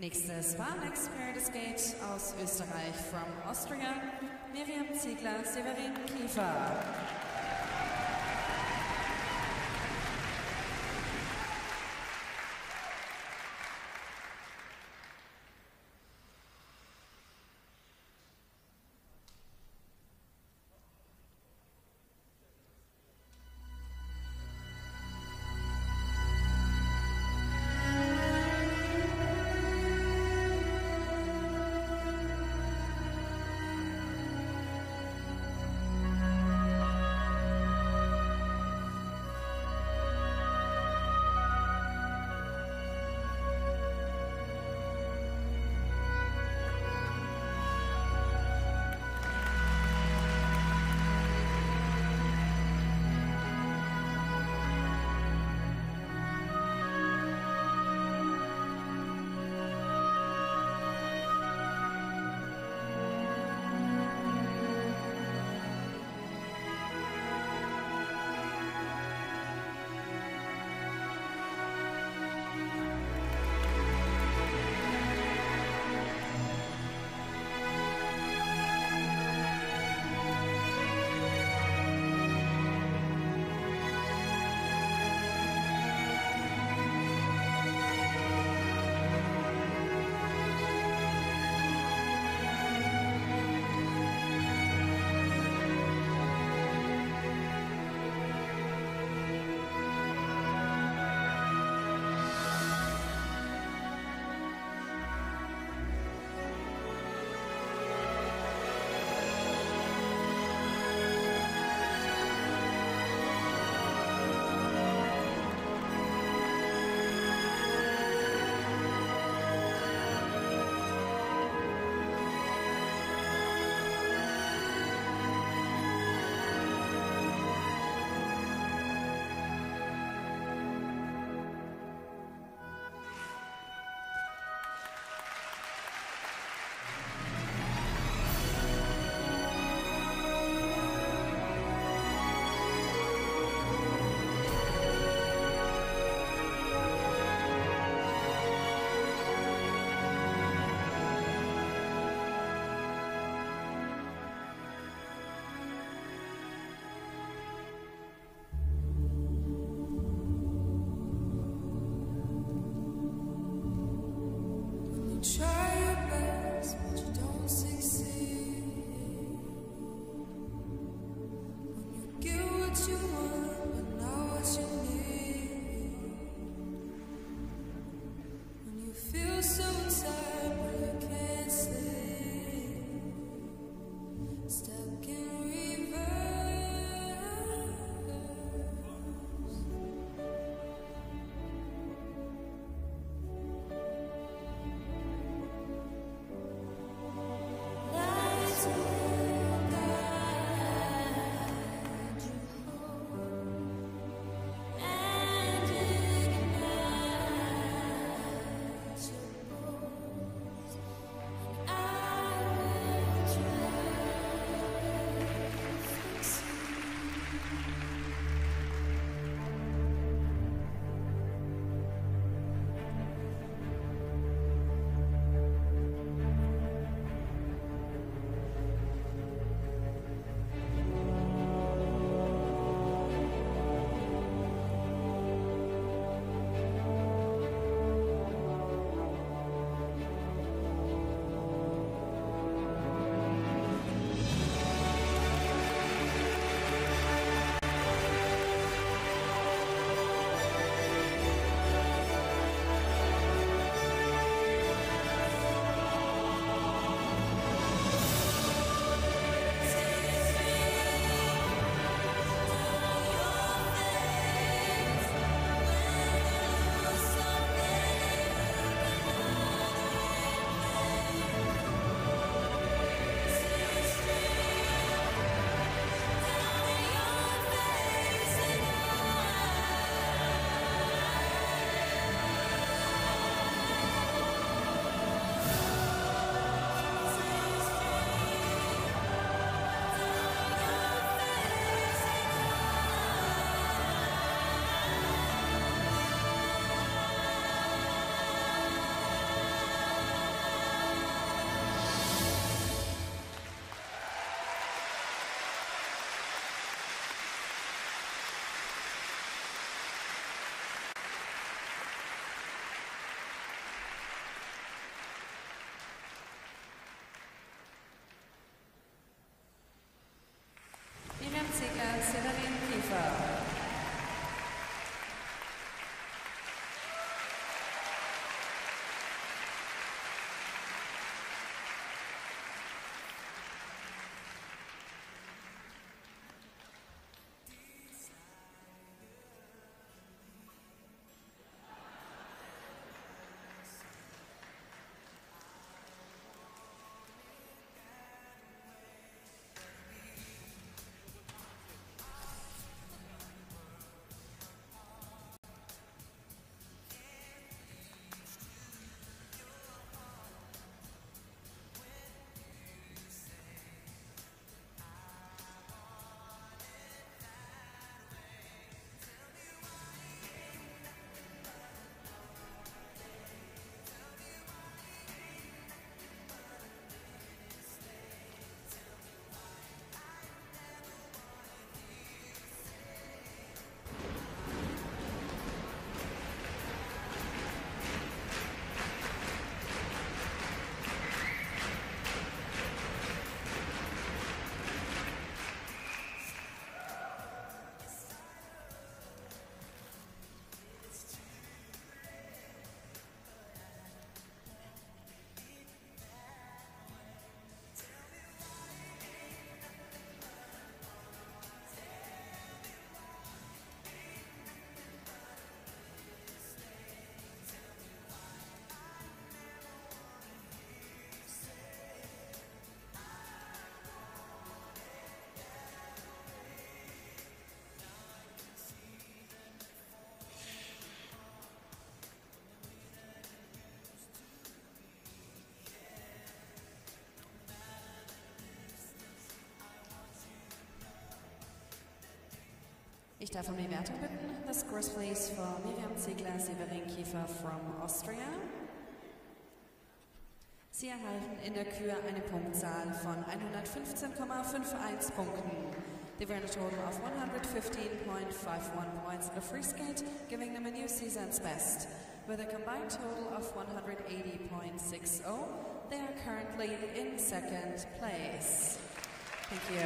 Nächstes Bahn Experience Gate aus Österreich from Austria, Miriam Ziegler, Severin Kiefer. Ich darf um die Wertung bitten. The scores please for Miriam Ziegler, Severin Kiefer from Austria. Sie erhalten in der Kür eine Punktzahl von 115,51 Punkten. They earned a total of 115.51 points in the free skate, giving them a new season's best. With a combined total of 180.60, they are currently in second place. Thank you.